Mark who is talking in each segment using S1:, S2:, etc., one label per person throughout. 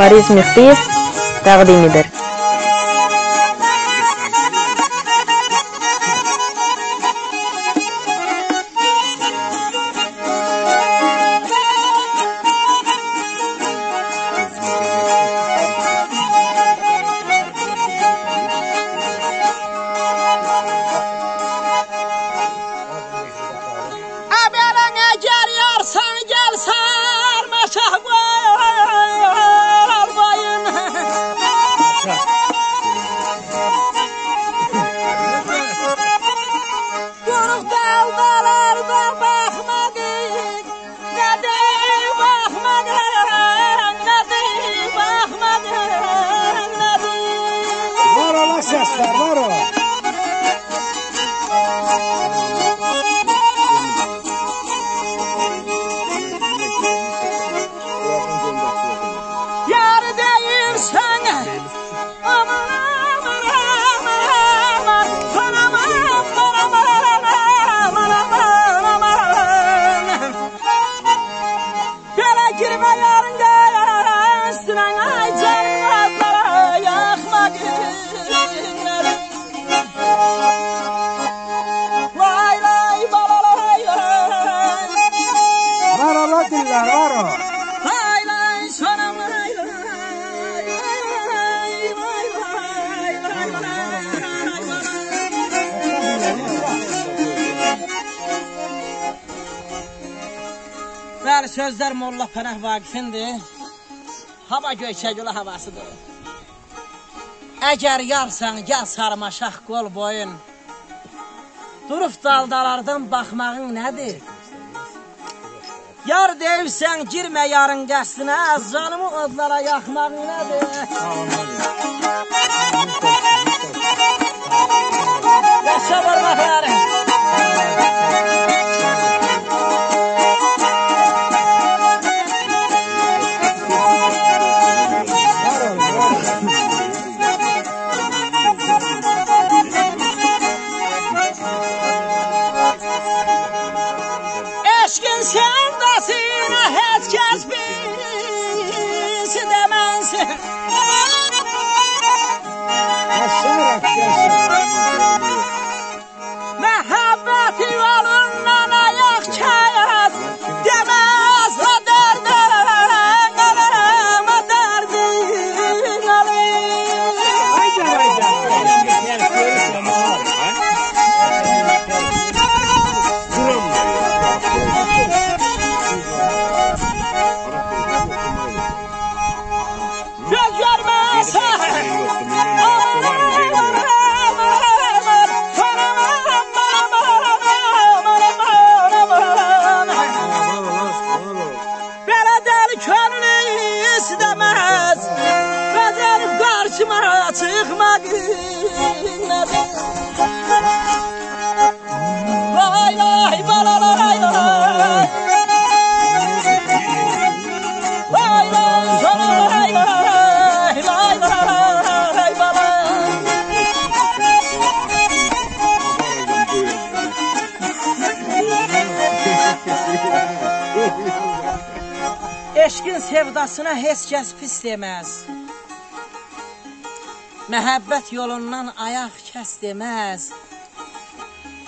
S1: Фариз Мехти тәқдим етер. Bolsonaro.
S2: Yar değil sana aman aman aman aman aman aman aman aman aman Böyle girme yarın gel. Bəli, sözlər Molla Pənah Vaqifindir. Hava göyçəgülü havasıdır. Əgər yarsan, gəl sarmaşaq qol boyun. Durub daldalardan baxmağın nədir? Yar deyirsən, girmə yarın qəsdinə, canımı odlara yaxmağın nədir? Yaşa barmaqları. Qarşıma çıxmaq Lay lay lay Lay lay lay lay lay Eşqin sevdasına heç kəs pis deməz. Məhəbbət yolundan ayaq kəs deməz.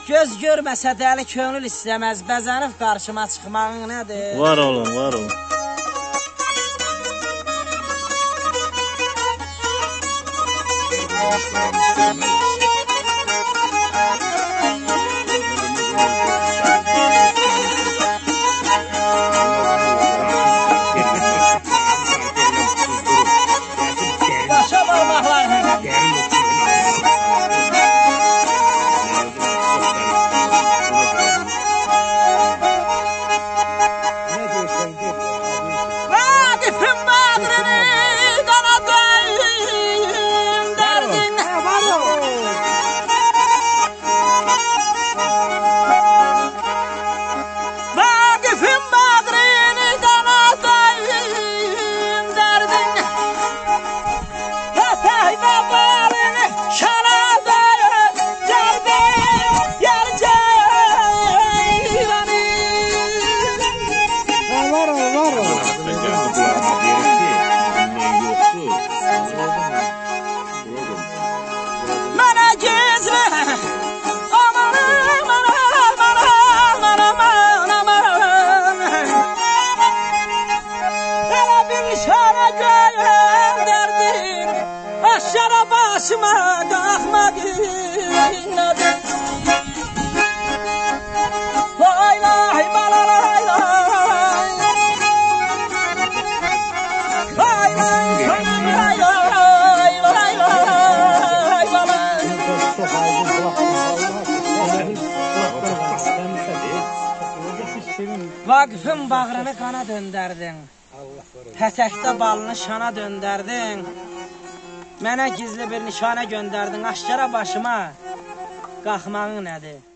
S2: Göz görməsə dəli könül istəməz. Bəzənib qarşıma çıxmağın nədir?
S3: Var olun, var olun.
S2: Yaşa lay lay lay lay balay
S1: Çok aydın
S2: Vaqfın bağrını qana döndərdin. Pətəkdə balını şana döndərdin Mənə gizli bir nişanə göndərdin Aşkara başıma Qalxmağın nədir?